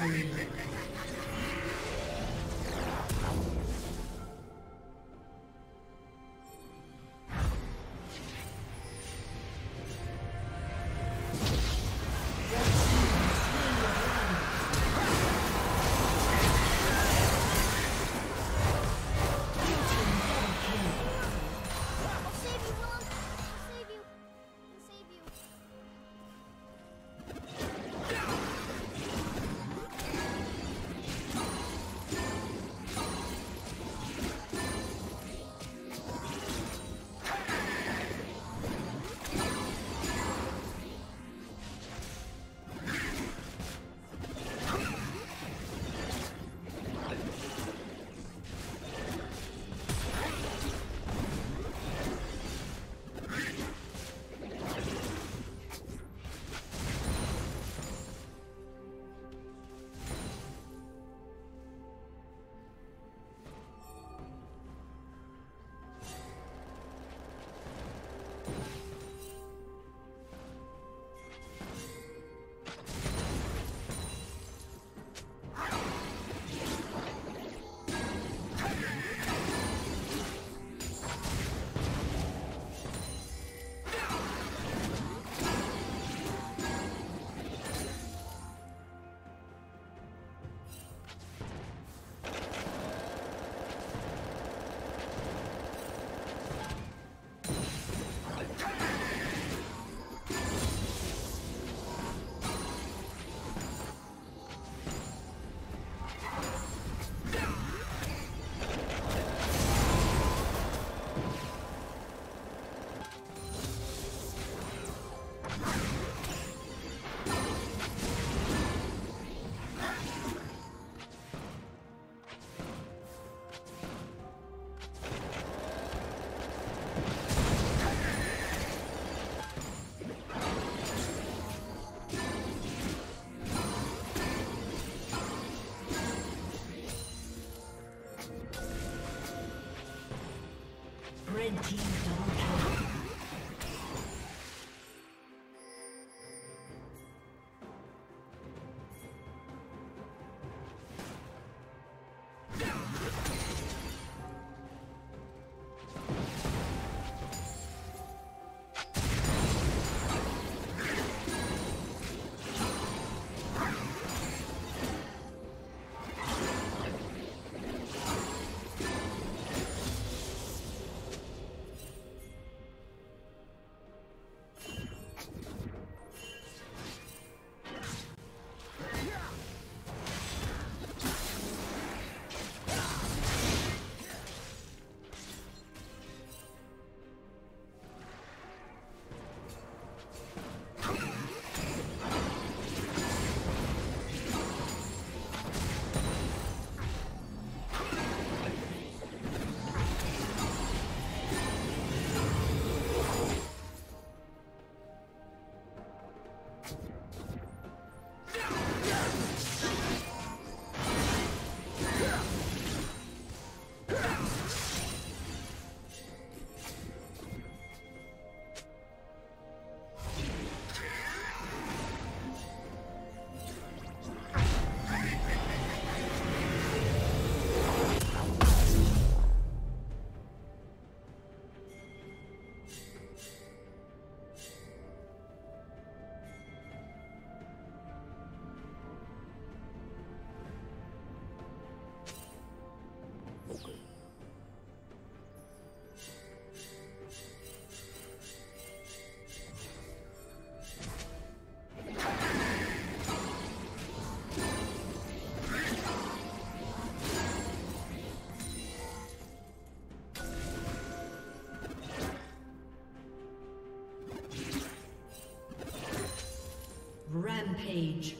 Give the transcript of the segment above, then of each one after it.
Amen. Red team double Rampage.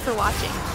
For watching.